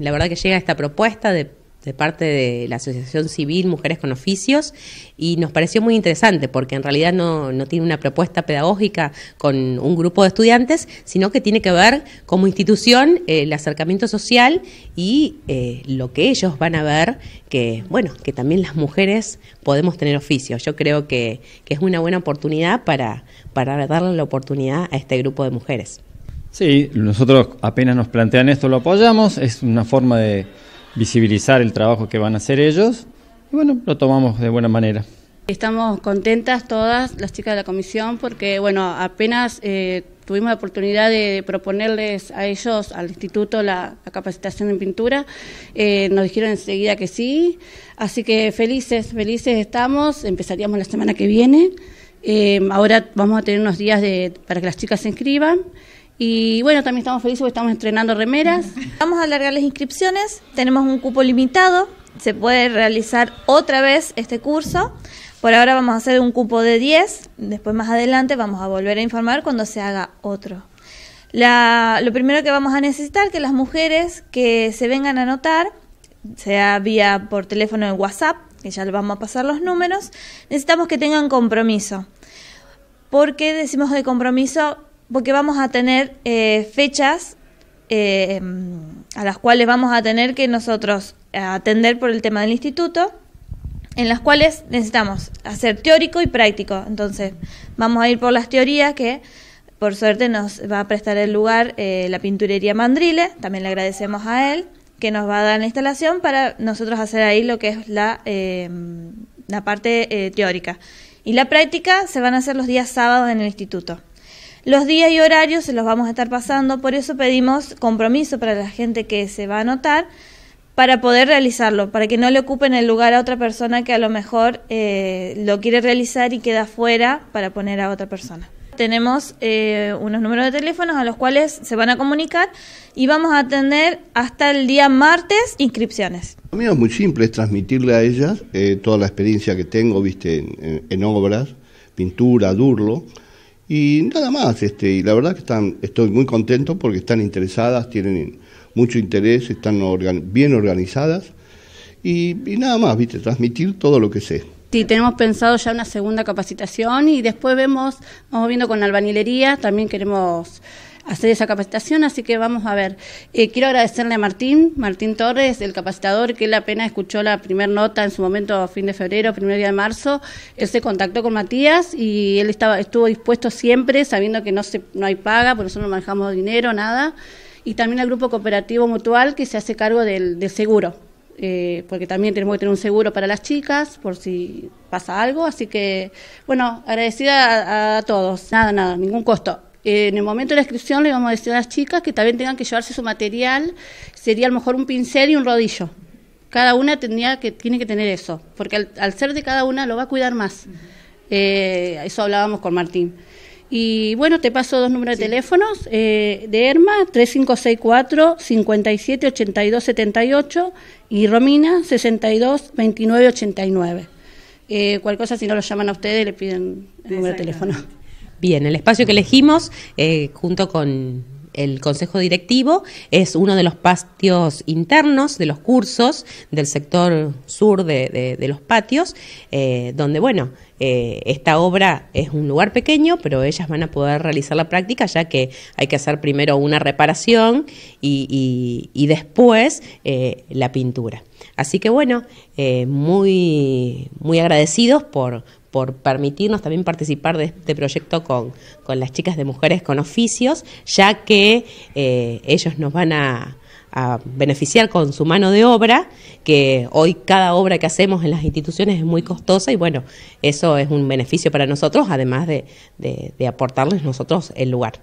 La verdad que llega esta propuesta de, parte de la Asociación Civil Mujeres con Oficios y nos pareció muy interesante porque en realidad no, tiene una propuesta pedagógica con un grupo de estudiantes, sino que tiene que ver como institución eh, el acercamiento social y eh, lo que ellos van a ver, que bueno, que también las mujeres podemos tener oficios. Yo creo que, que es una buena oportunidad para, para darle la oportunidad a este grupo de mujeres. Sí, nosotros apenas nos plantean esto lo apoyamos, es una forma de visibilizar el trabajo que van a hacer ellos y bueno, lo tomamos de buena manera. Estamos contentas todas las chicas de la comisión porque bueno, apenas eh, tuvimos la oportunidad de proponerles a ellos, al instituto, la, capacitación en pintura, eh, nos dijeron enseguida que sí, así que felices, felices estamos, empezaríamos la semana que viene, eh, ahora vamos a tener unos días de, para que las chicas se inscriban. Y bueno, también estamos felices porque estamos entrenando remeras. Vamos a alargar las inscripciones, tenemos un cupo limitado, se puede realizar otra vez este curso. Por ahora vamos a hacer un cupo de 10, después más adelante vamos a volver a informar cuando se haga otro. lo primero que vamos a necesitar que las mujeres que se vengan a anotar, sea vía por teléfono en WhatsApp, que ya le vamos a pasar los números, necesitamos que tengan compromiso. ¿Por qué decimos de compromiso? Porque vamos a tener eh, fechas eh, a las cuales vamos a tener que nosotros atender por el tema del instituto, en las cuales necesitamos hacer teórico y práctico. Entonces, vamos a ir por las teorías que por suerte nos va a prestar el lugar eh, la pinturería Mandrile, también le agradecemos a él, que nos va a dar la instalación para nosotros hacer ahí lo que es la, la parte teórica. Y la práctica se van a hacer los días sábados en el instituto. Los días y horarios se los vamos a estar pasando, por eso pedimos compromiso para la gente que se va a anotar para poder realizarlo, para que no le ocupen el lugar a otra persona que a lo mejor eh, lo quiere realizar y queda fuera para poner a otra persona. Tenemos eh, unos números de teléfonos a los cuales se van a comunicar y vamos a atender hasta el día martes inscripciones. Lo es muy simple, es transmitirle a ellas eh, toda la experiencia que tengo, viste, en, en obras, pintura, durlo, y nada más, este, y la verdad que están, estoy muy contento porque están interesadas, tienen mucho interés, están bien organizadas y, nada más, viste, transmitir todo lo que sé. Sí, tenemos pensado ya una segunda capacitación y después vemos, vamos viendo con albanilería, también queremos hacer esa capacitación, así que vamos a ver. Eh, quiero agradecerle a Martín, Martín Torres, el capacitador, que él apenas escuchó la primera nota en su momento, a fin de febrero, primer día de marzo, él se contactó con Matías y él estaba estuvo dispuesto siempre, sabiendo que no, se, no hay paga, por eso no manejamos dinero, nada, y también al grupo cooperativo mutual que se hace cargo del, seguro. Eh, porque también tenemos que tener un seguro para las chicas por si pasa algo, así que bueno, agradecida a todos, nada, nada, ningún costo en el momento de la inscripción le vamos a decir a las chicas que también tengan que llevarse su material, sería a lo mejor un pincel y un rodillo. Cada una tendría que, tiene que tener eso, porque al, ser de cada una lo va a cuidar más. Eh, eso hablábamos con Martín. Y bueno, te paso dos números de teléfonos eh, de ERMA, 3564 578278 y Romina 622989. Eh, cualquier cosa, si no lo llaman a ustedes, le piden el número de teléfono. Bien, el espacio que elegimos, eh, junto con el consejo directivo, es uno de los patios internos de los cursos del sector sur de, los patios, eh, donde, bueno, eh, esta obra es un lugar pequeño, pero ellas van a poder realizar la práctica, ya que hay que hacer primero una reparación y, después la pintura. Así que, bueno, muy, muy agradecidos por por permitirnos también participar de este proyecto con, con las chicas de mujeres con oficios, ya que eh, ellos nos van a, beneficiar con su mano de obra, que hoy cada obra que hacemos en las instituciones es muy costosa y bueno, eso es un beneficio para nosotros, además de, de aportarles nosotros el lugar.